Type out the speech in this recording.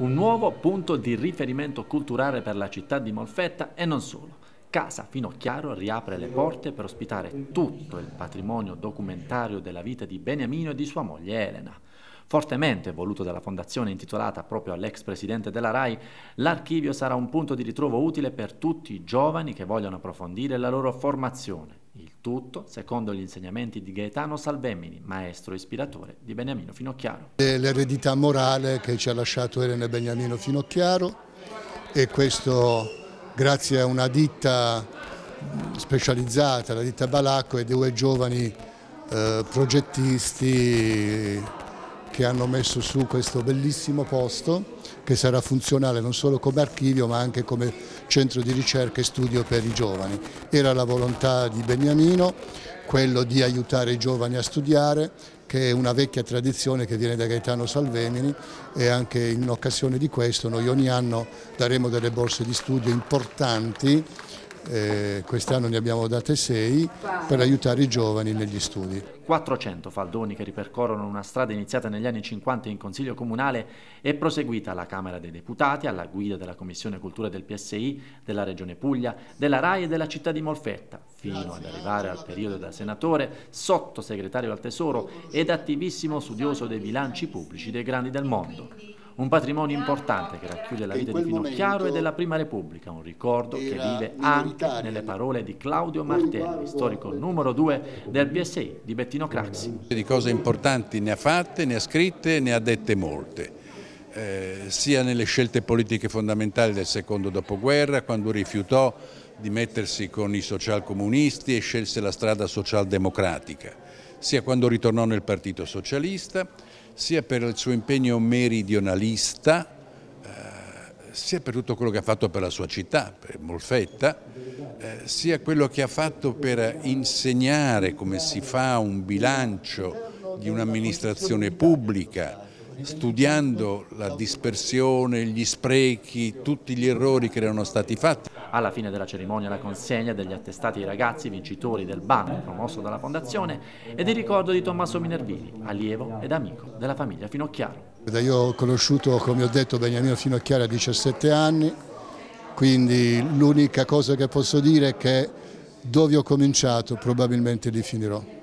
Un nuovo punto di riferimento culturale per la città di Molfetta e non solo. Casa Finocchiaro riapre le porte per ospitare tutto il patrimonio documentario della vita di Beniamino e di sua moglie Elena. Fortemente voluto dalla fondazione intitolata proprio all'ex presidente della RAI, l'archivio sarà un punto di ritrovo utile per tutti i giovani che vogliono approfondire la loro formazione. Il tutto secondo gli insegnamenti di Gaetano Salvemini, maestro ispiratore di Beniamino Finocchiaro. L'eredità morale che ci ha lasciato Elena Beniamino Finocchiaro e questo grazie a una ditta specializzata, la ditta Balacco e due giovani eh, progettisti che hanno messo su questo bellissimo posto che sarà funzionale non solo come archivio ma anche come centro di ricerca e studio per i giovani. Era la volontà di Beniamino, quello di aiutare i giovani a studiare, che è una vecchia tradizione che viene da Gaetano Salvemini e anche in occasione di questo noi ogni anno daremo delle borse di studio importanti eh, quest'anno ne abbiamo date 6 per aiutare i giovani negli studi. 400 faldoni che ripercorrono una strada iniziata negli anni 50 in Consiglio Comunale e proseguita alla Camera dei Deputati, alla guida della Commissione Cultura del PSI, della Regione Puglia, della RAI e della città di Molfetta, fino ad arrivare al periodo da senatore, sottosegretario al Tesoro ed attivissimo studioso dei bilanci pubblici dei grandi del mondo. Un patrimonio importante che racchiude la vita di Finocchiaro e della Prima Repubblica, un ricordo che vive anche nelle parole di Claudio Martelli, storico numero due del PSI di Bettino Craxi. Di cose importanti ne ha fatte, ne ha scritte, ne ha dette molte. Eh, sia nelle scelte politiche fondamentali del secondo dopoguerra, quando rifiutò di mettersi con i socialcomunisti e scelse la strada socialdemocratica, sia quando ritornò nel Partito Socialista, sia per il suo impegno meridionalista, eh, sia per tutto quello che ha fatto per la sua città, per Molfetta, eh, sia quello che ha fatto per insegnare come si fa un bilancio di un'amministrazione pubblica, studiando la dispersione, gli sprechi, tutti gli errori che erano stati fatti. Alla fine della cerimonia la consegna degli attestati ai ragazzi vincitori del bando promosso dalla Fondazione ed il ricordo di Tommaso Minervini, allievo ed amico della famiglia Finocchiaro. Io ho conosciuto, come ho detto, Beniamino Finocchiaro a 17 anni, quindi l'unica cosa che posso dire è che dove ho cominciato probabilmente li finirò.